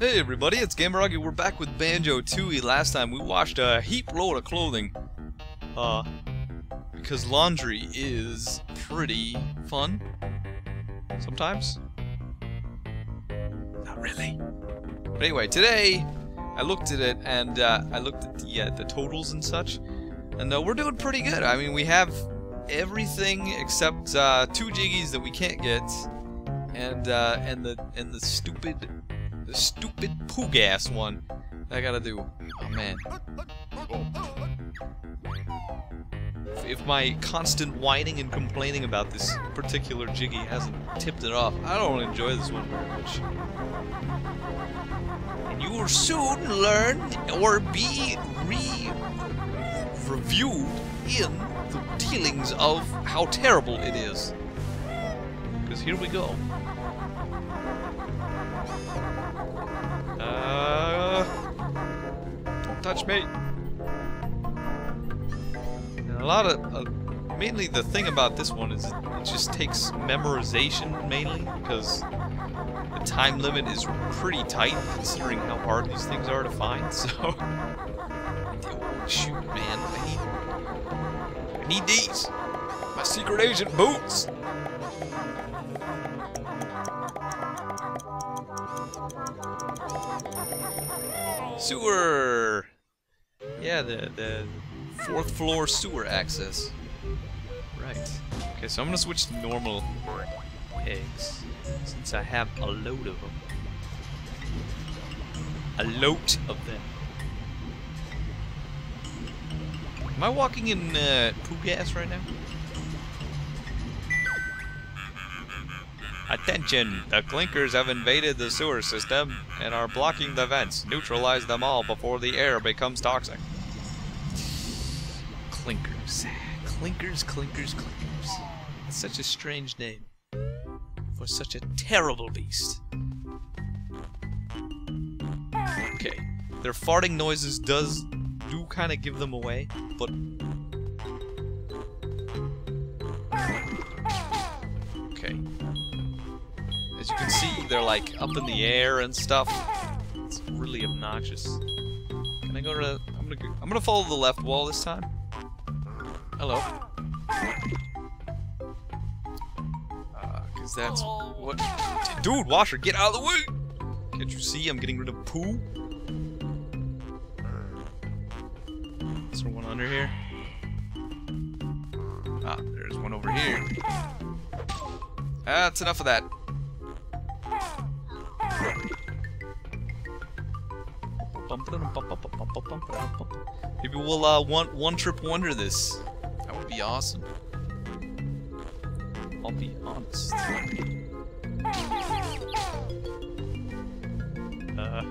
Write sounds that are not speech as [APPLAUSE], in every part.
Hey everybody, it's Gameragi. We're back with Banjo-Tooie. Last time we washed a heap load of clothing. Uh, because laundry is pretty fun. Sometimes. Not really. But anyway, today I looked at it and uh, I looked at the, uh, the totals and such. And uh, we're doing pretty good. I mean, we have everything except uh, two jiggies that we can't get. And, uh, and the and the stupid the stupid poo gas one I gotta do. Oh man. If my constant whining and complaining about this particular jiggy hasn't tipped it off, I don't enjoy this one very much. And you will soon learn or be re-reviewed in the dealings of how terrible it is. Because here we go. And a lot of, uh, mainly the thing about this one is it just takes memorization mainly because the time limit is pretty tight considering how hard these things are to find. [LAUGHS] So, shoot, man, I need, I need these. My secret agent boots. Sewer! Yeah, the, the fourth floor sewer access. Right. Okay, so I'm gonna switch to normal eggs, since I have a load of them. A load of them. Am I walking in uh, poo gas right now? Attention! The clinkers have invaded the sewer system and are blocking the vents. Neutralize them all before the air becomes toxic. Clinkers. Clinkers, clinkers, clinkers. That's such a strange name for such a terrible beast. Okay. Their farting noises does do kind of give them away, but Okay. As you can see, they're like up in the air and stuff. It's really obnoxious. Can I go to? I'm gonna. Go, I'm gonna follow the left wall this time. Hello. Uh, Cause that's what. Dude, Washer, get out of the way! Can't you see I'm getting rid of poo? Is there one under here? Ah, there's one over here. That's enough of that. Maybe we'll uh, one one trip wonder this. Would be awesome. I'll be honest. Uh,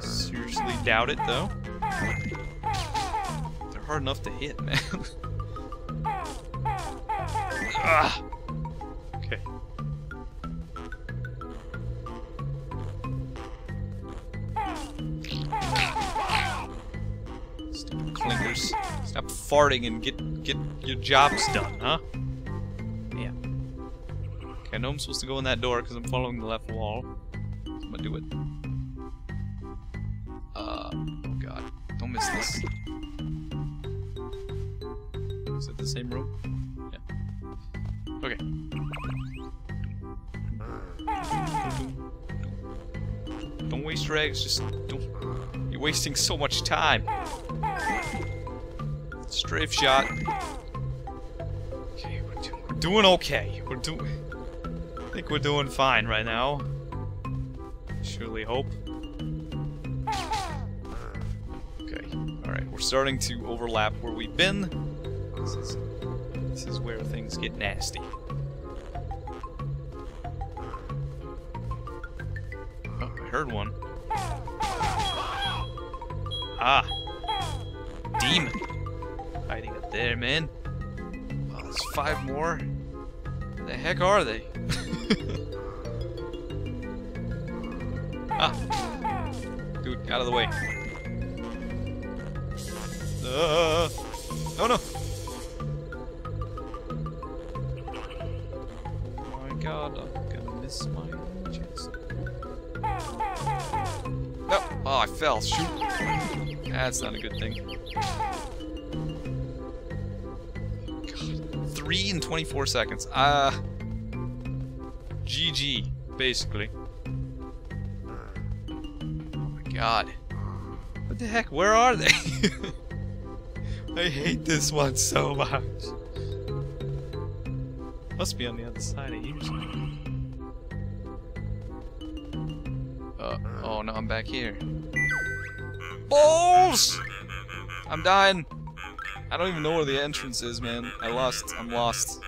seriously doubt it though. They're hard enough to hit, man. [LAUGHS] ah. Farting and get get your jobs done, huh? Yeah. Okay, I know I'm supposed to go in that door because I'm following the left wall. So I'm gonna do it. Uh, oh god. Don't miss this. Is it the same room? Yeah. Okay. Don't waste your eggs, just don't. You're wasting so much time. Strafe shot. Okay, we're, do we're doing okay. We're doing. I think we're doing fine right now. Surely hope. Okay, alright. We're starting to overlap where we've been. This is, this is where things get nasty. Oh, I heard one. Ah. Demon. There, man. Oh, there's five more. Where the heck are they? [LAUGHS] ah. Dude, out of the way. Uh, oh no! Oh my god, I'm gonna miss my chance. No! Oh, I fell. Shoot. That's not a good thing. 3 and 24 seconds. Uh... GG, basically. Oh my god. What the heck? Where are they? [LAUGHS] I hate this one so much. Must be on the other side of usually. Uh, oh no, I'm back here. Balls! I'm dying. I don't even know where the entrance is, man. I lost. I'm lost.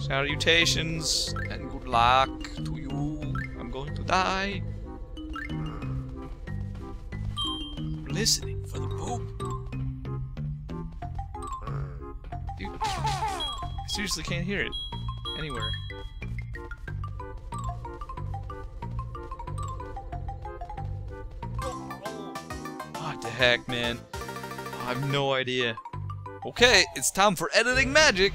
Salutations and good luck to you. I'm going to die. I'm listening for the poop. Dude, I seriously can't hear it anywhere. Heck, man? I have no idea. Okay, it's time for editing magic.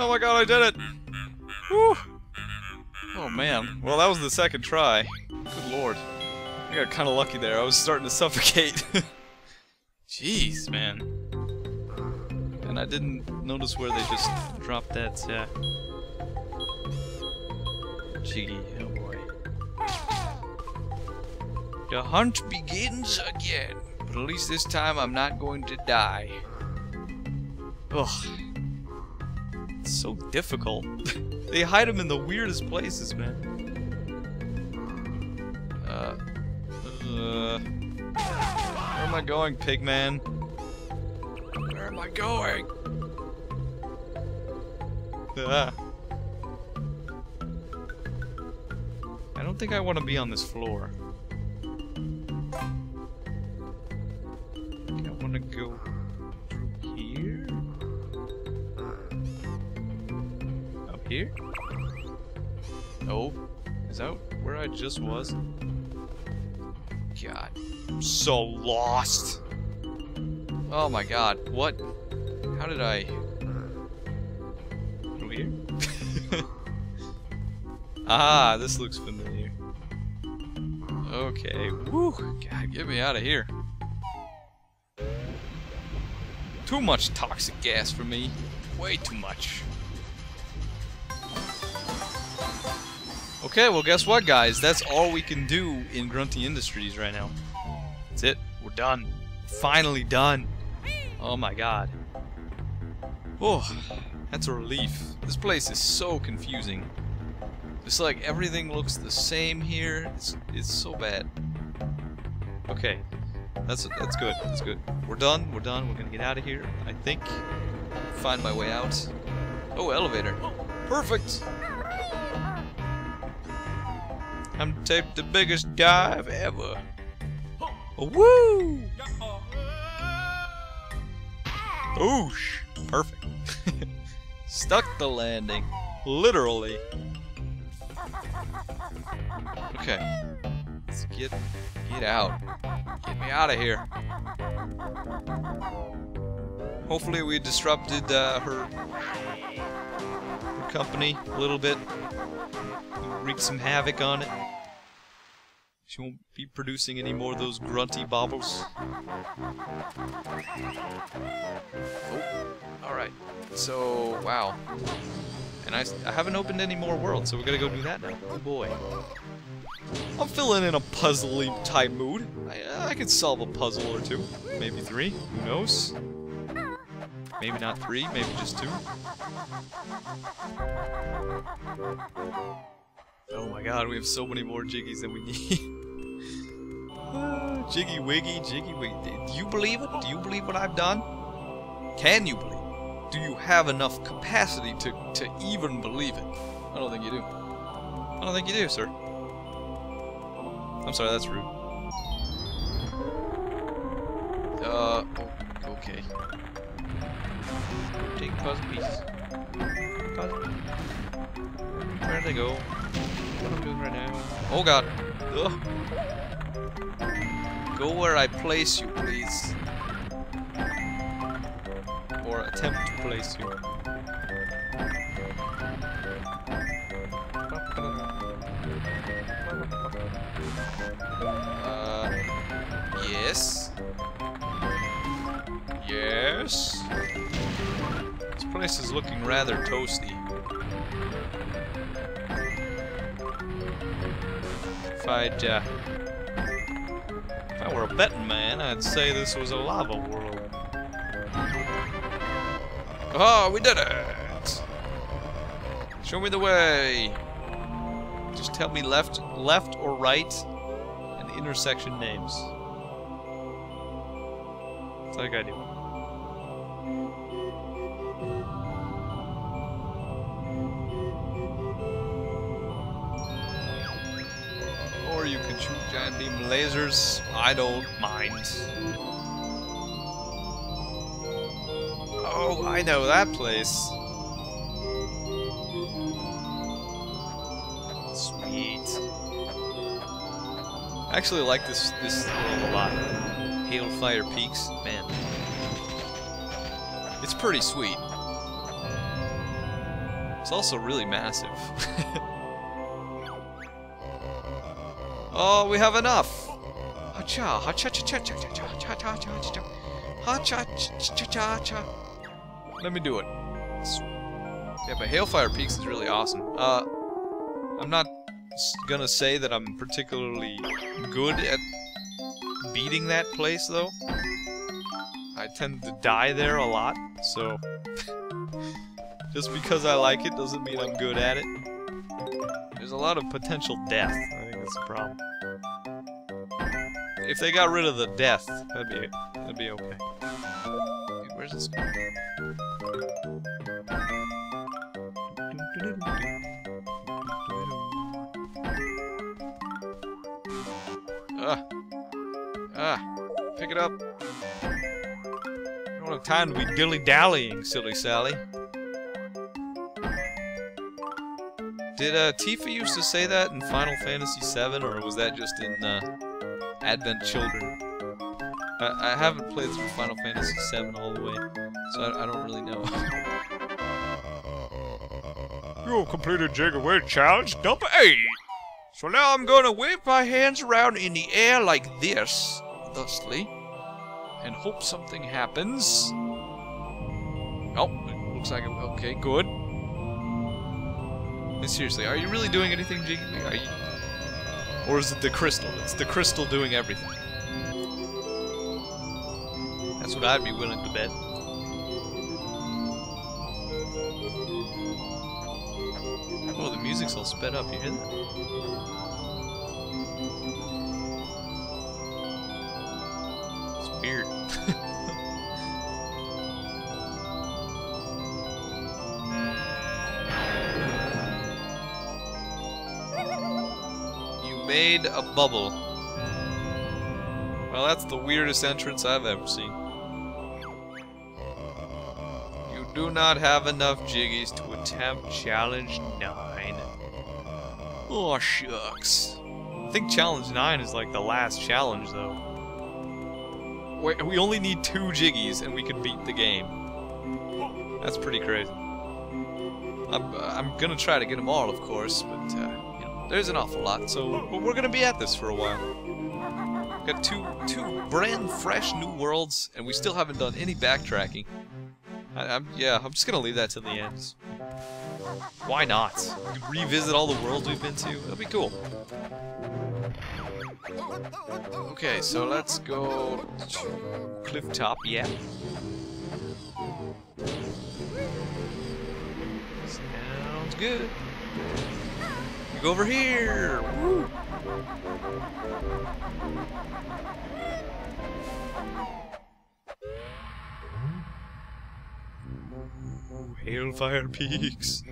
Oh my god, I did it! Woo! Oh man. Well, that was the second try. Good lord. I got kind of lucky there. I was starting to suffocate. [LAUGHS] Jeez, man. And I didn't notice where they just dropped that, uh... Jiggy, oh boy. The hunt begins again. But at least this time I'm not going to die. Ugh. It's so difficult. [LAUGHS] they hide them in the weirdest places, man. Uh, uh, where am I going, Pigman? Where am I going? Ah. I don't think I want to be on this floor. Go here. Up here? Oh, is that where I just was? God, I'm so lost. Oh my god, what? How did I... Through here? [LAUGHS] ah, this looks familiar. Okay, woo, God, get me out of here. Too much toxic gas for me. Way too much. Okay, well guess what guys? That's all we can do in Grunty Industries right now. That's it. We're done. Finally done. Oh my god. Oh, that's a relief. This place is so confusing. It's like everything looks the same here. It's, it's so bad. Okay. That's that's good. That's good. We're done. We're done. We're gonna get out of here. I think. Find my way out. Oh, elevator. Perfect. I'm tape the biggest dive ever. Oh, woo! Oh, Oosh! Perfect. [LAUGHS] Stuck the landing. Literally. Okay. Let's get get out. Get me out of here. Hopefully we disrupted uh, her, her company a little bit. Wreaked some havoc on it. She won't be producing any more of those grunty bobbles. Oh, alright. So, wow. And I, I haven't opened any more worlds, so we're gonna go do that now. Oh boy. I'm feeling in a puzzly type mood. I, I could solve a puzzle or two. Maybe three. Who knows? Maybe not three, maybe just two. Oh my god, we have so many more jiggies than we need. [LAUGHS] jiggy wiggy, jiggy wiggy. Do you believe it? Do you believe what I've done? Can you believe it? Do you have enough capacity to, to even believe it? I don't think you do. I don't think you do, sir. I'm sorry, that's rude. Uh, okay. Take puzzle pieces. Where do they go? What I'm doing right now? Oh god. Ugh. Go where I place you, please. Or attempt to place you. Yes. Yes. This place is looking rather toasty. If I'd, uh, if I were a betting man, I'd say this was a lava world. Oh, we did it! Show me the way! Just tell me left, left or right, and intersection names. I do. Or you can shoot giant beam lasers. I don't mind. Oh, I know that place. Sweet. I actually like this this world a lot. Hailfire Peaks, man. It's pretty sweet. It's also really massive. oh, we have enough. Hacha, hacha, cha, cha, cha, cha, cha, cha, cha, cha, cha, hacha, cha, cha, cha, cha. Let me do it. Yeah, but Hailfire Peaks is really awesome. Uh, I'm not gonna say that I'm particularly good at beating that place, though. I tend to die there a lot, so... [LAUGHS] Just because I like it doesn't mean I'm good at it. There's a lot of potential death. I think that's the problem. If they got rid of the death, that'd be that'd be okay. Where's this Pick it up. I don't have time to be dilly-dallying, silly Sally. Did uh, Tifa used to say that in Final Fantasy VII, or was that just in uh, Advent Children? I, I haven't played through Final Fantasy VII all the way, so I, I don't really know. [LAUGHS] you have completed Jiggywiggy Challenge number 8! So now I'm gonna wave my hands around in the air like this, thusly, hope something happens. Oh, it looks like it, okay, good. But seriously, are you really doing anything, Jiggy? Are you, or is it the crystal? It's the crystal doing everything. That's what I'd be willing to bet. Oh, the music's all sped up. You hear that? You made a bubble. Well, that's the weirdest entrance I've ever seen. You do not have enough jiggies to attempt challenge 9. Oh, shucks. I think challenge 9 is like the last challenge, though. We only need two Jiggies and we can beat the game. That's pretty crazy. I'm, uh, I'm gonna try to get them all, of course, but uh, you know, there's an awful lot, so we're gonna be at this for a while. Got two two brand fresh new worlds, and we still haven't done any backtracking. I, am yeah, I'm just gonna leave that to the end. Why not? Revisit all the worlds we've been to. That'd be cool. Okay, so let's go cliff top. Yeah. Sounds good. You go over here. Woo. Hailfire Peaks.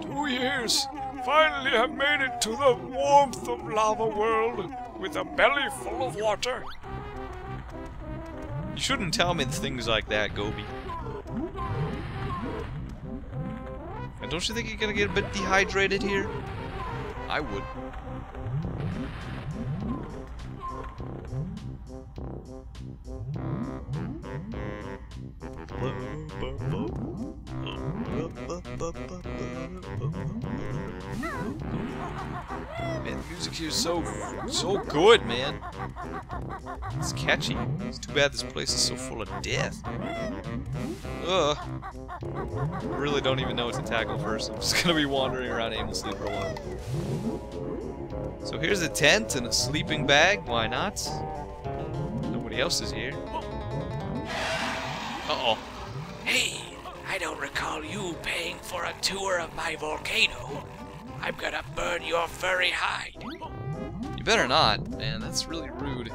Two years. Finally I have made it to the warmth of Lava World with a belly full of water. You shouldn't tell me things like that, Gobi. And don't you think you're gonna get a bit dehydrated here? I would. [LAUGHS] Man, the music here is so, so good, man. It's catchy. It's too bad this place is so full of death. Ugh. Really don't even know what to tackle first. I'm just [LAUGHS] gonna be wandering around aimlessly for a while. So here's a tent and a sleeping bag. Why not? Nobody else is here. Uh-oh. Hey, I don't recall you paying for a tour of my volcano. I'm gonna burn your furry hide. You better not, man. That's really rude.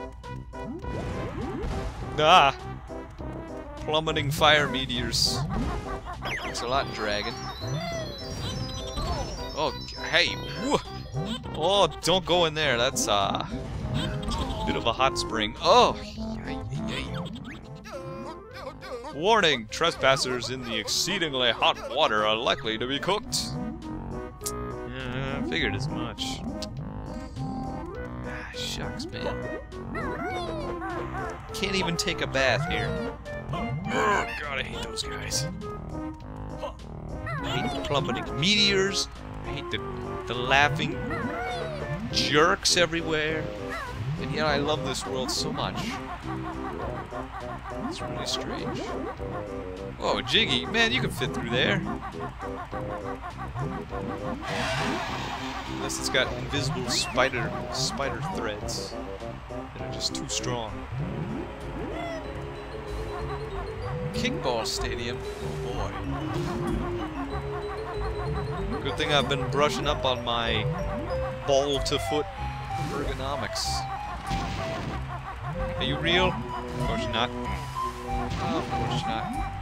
Ah! Plummeting fire meteors. Thanks a lot, dragon. Oh, hey! Woo. Oh, don't go in there. That's, uh... Bit of a hot spring. Oh! Warning! Trespassers in the exceedingly hot water are likely to be cooked. Figured as much. Ah, shucks, man. Can't even take a bath here. Oh, God, I hate those guys. I hate the plummeting meteors. I hate the, the laughing jerks everywhere. And yet I love this world so much. It's really strange. Oh, Jiggy. Man, you can fit through there. Unless it's got invisible spider spider threads that are just too strong. Kickball Stadium. Oh boy. Good thing I've been brushing up on my ball to foot ergonomics. Are you real? Of course not. Oh, of course not.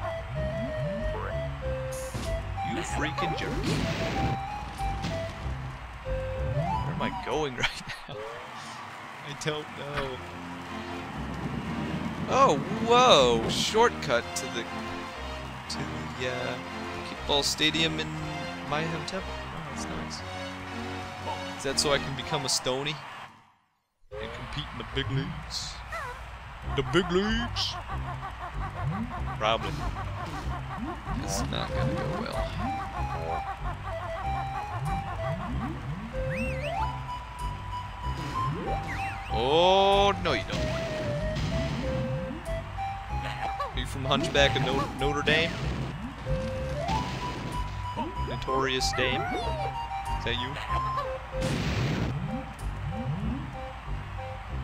Freaking jerk. Where am I going [LAUGHS] right now? I don't know. Oh, whoa! Shortcut to the to the uh, kickball stadium in Mayhem Temple. Oh, that's nice. Is that so I can become a Stony and compete in the big leagues? The big leagues? Probably. It's not gonna go well. Oh, no you don't. Are you from Hunchback of Notre Dame? Notorious Dame? Is that you?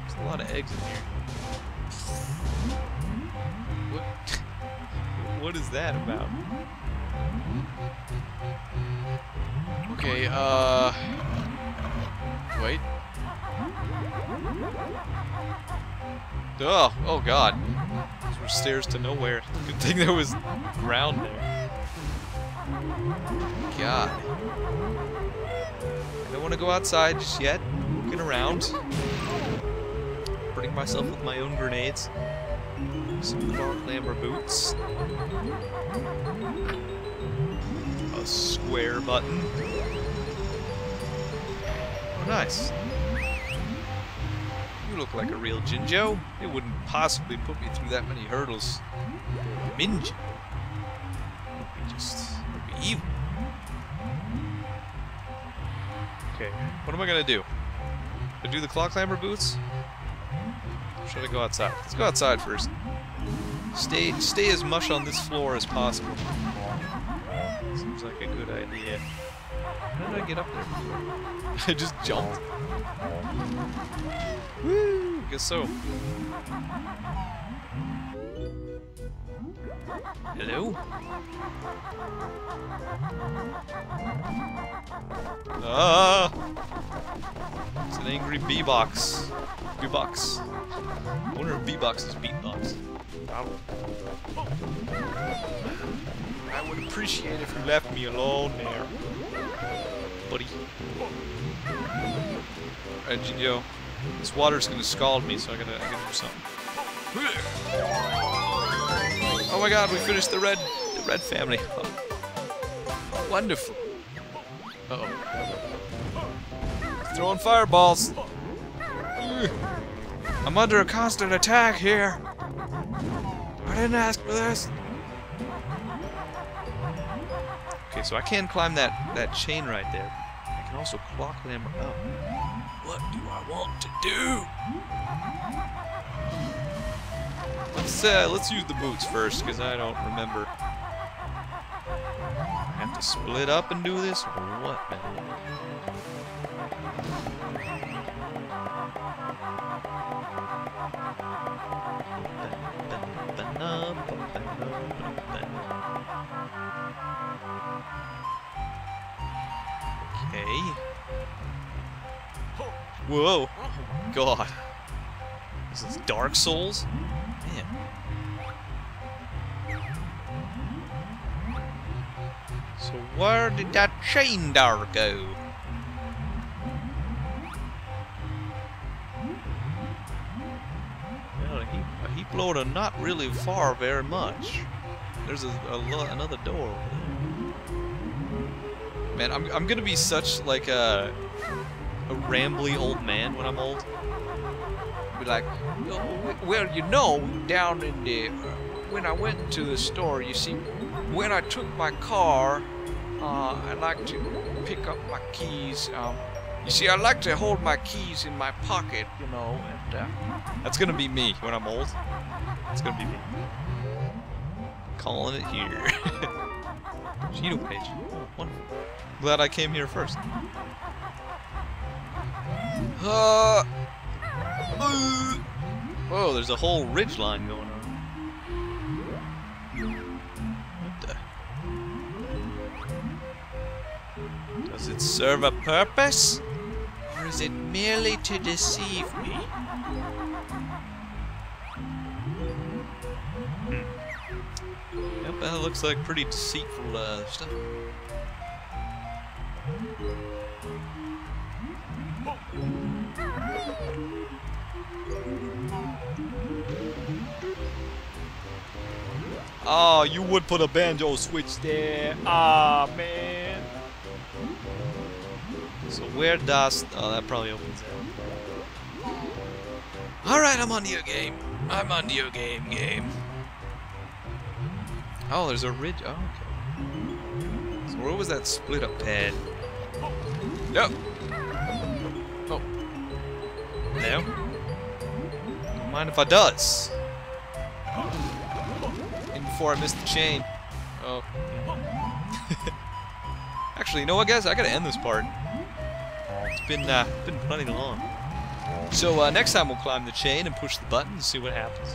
There's a lot of eggs in here. What? what is that about? Okay, uh... Wait. Oh, oh god. Those were stairs to nowhere. [LAUGHS] Good thing there was ground there. God. I don't want to go outside just yet. Looking around. Burning myself with my own grenades. Some Claw Clamber boots. A square button. Oh, nice. You look like a real Jinjo. It wouldn't possibly put me through that many hurdles. Be just evil. Okay, what am I gonna do? I do the Claw Clamber boots? Or should I go outside? Let's go outside first. Stay stay as much on this floor as possible. Seems like a good idea. How did I get up there before? [LAUGHS] I just jumped. Woo! Guess so. Hello? Ah! It's an angry B-box. B-box. I wonder if B-box is beatbox. I would appreciate if you left me alone there. Buddy. Alright, Jinjo. This water's gonna scald me, so I gotta, I gotta do something. Oh my god, we finished the red, the red family. Oh. Wonderful. Uh oh. Throwing fireballs. I'm under a constant attack here. I didn't ask for this. Okay, so I can climb that that chain right there. I can also Claw Clamber up. What do I want to do? Let's uh, let's use the boots first, because I don't remember. I have to split up and do this, or what? Whoa! God. This is Dark Souls? Man. So where did that chain door go? Well, a heap, load of not really far very much. There's a, a another door over there. Man, I'm, I'm gonna be such like a a rambly old man when I'm old. Be like, "Oh, well, you know, down in the when I went to the store, you see, when I took my car, uh, I like to pick up my keys. Um, you see, I like to hold my keys in my pocket, you know, and uh, that's gonna be me when I'm old. It's gonna be me. Calling it here. [LAUGHS] Cheato page. Wonderful. Glad I came here first. Uh, uh, whoa, there's a whole ridge line going on. What the? Does it serve a purpose? Or is it merely to deceive me? Hmm. Yep, that looks like pretty deceitful uh, stuff. Oh, you would put a banjo switch there. Ah, man. So where does... Oh, that probably opens it. Alright, I'm on your game. I'm on your game, game. Oh, there's a ridge. Oh, okay. So where was that split up pad? Yep. Oh. No? Don't mind if I does. And before I missed the chain. Oh. [LAUGHS] Actually, you know what, guys? I gotta end this part. It's been uh, been plenty long. So uh, next time we'll climb the chain and push the button and see what happens.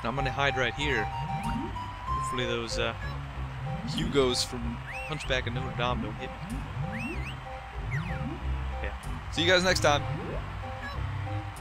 And I'm gonna hide right here. Hopefully those uh, Hugos from Hunchback of Notre Dame don't hit me. Yeah. See you guys next time.